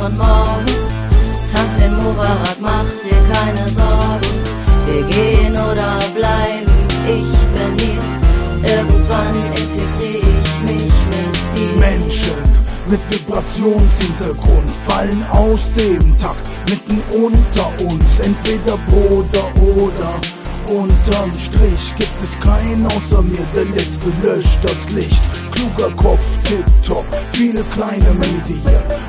von morgen. Tanz in Mubarak, mach dir keine Sorgen. Wir gehen oder bleiben, ich bin hier. Irgendwann integriere ich mich mit dir. Menschen mit Vibrationshintergrund fallen aus dem Takt mitten unter uns, entweder Bruder oder Unterm Strich gibt es keinen außer mir, der letzte löscht das Licht. Kluger Kopf, tipptopp, viele kleine Medien.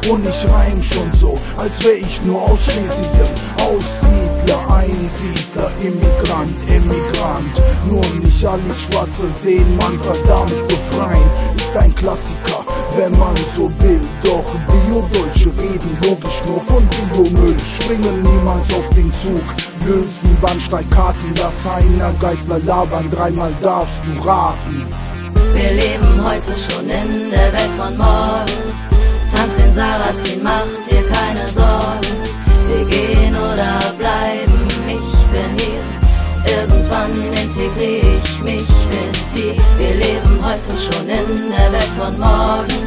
Und ich reim schon so, als wär ich nur aus Schlesien. Aussiedler, Einsiedler, Immigrant, Emigrant. Nur nicht alles Schwarze sehen, man verdammt befreien. Ist ein Klassiker, wenn man so will. Doch Bio-Deutsche reden logisch nur von Biomüll. Springen niemals auf den Zug, lösen Bahnsteigkarten, das Heiner Geißler labern. Dreimal darfst du raten. Wir leben heute schon in der Welt von morgen. Tanz in Sarazin, mach dir keine Sorgen. Wir gehen oder bleiben, ich bin hier. Irgendwann integriere ich mich mit dir. Wir leben heute schon in der Welt von morgen.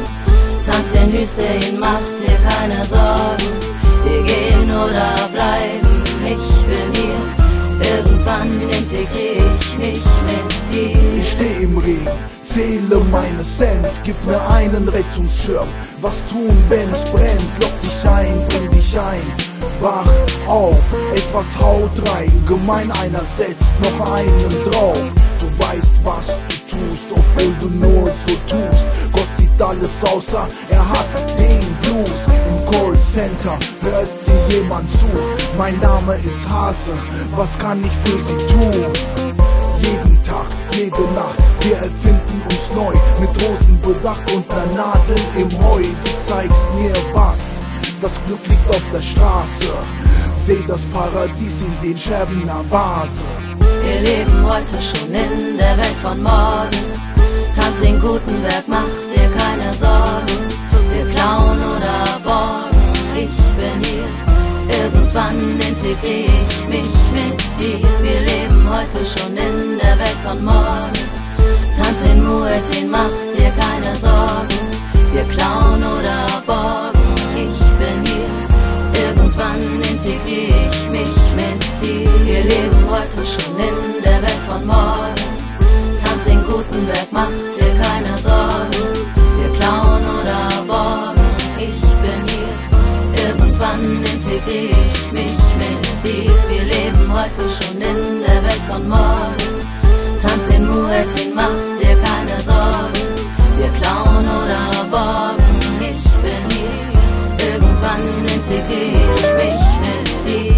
Tanz in Hüseyin, mach dir keine Sorgen. Wir gehen oder bleiben, ich bin hier. Irgendwann integriere ich mich mit dir. Steh im Regen, zähle meine Cents, gib mir einen Rettungsschirm. Was tun, wenn's brennt? Lock dich ein, bring dich ein. Wach auf, etwas Haut rein. Gemein einer setzt noch einen drauf. Du weißt, was du tust, obwohl du nur so tust. Gott sieht alles außer, er hat den Blues. Im Callcenter hört dir jemand zu. Mein Name ist Hase, was kann ich für sie tun? Jeden Tag, jede Nacht, wir erfinden uns neu. Mit Rosen bedacht und einer Nadel im Heu. Du zeigst mir was, das Glück liegt auf der Straße. Seh das Paradies in den Scherben einer Vase. Wir leben heute schon in der Welt von morgen. Tanz in Gutenberg, mach dir keine Sorgen. Irgendwann integriere ich mich mit dir. Wir leben heute schon in der Welt von morgen. Tanz in Muezzin, mach dir keine Sorgen. Wir klauen oder borgen, ich bin hier. Irgendwann integriere ich mich mit dir. Wir leben heute schon in der Welt von morgen. Tanz in Gutenberg, mach integriere ich mich mit dir. Wir leben heute schon in der Welt von morgen. Tanz in Muezzin, mach dir keine Sorgen. Wir klauen oder borgen, ich bin hier. Irgendwann integriere ich mich mit dir.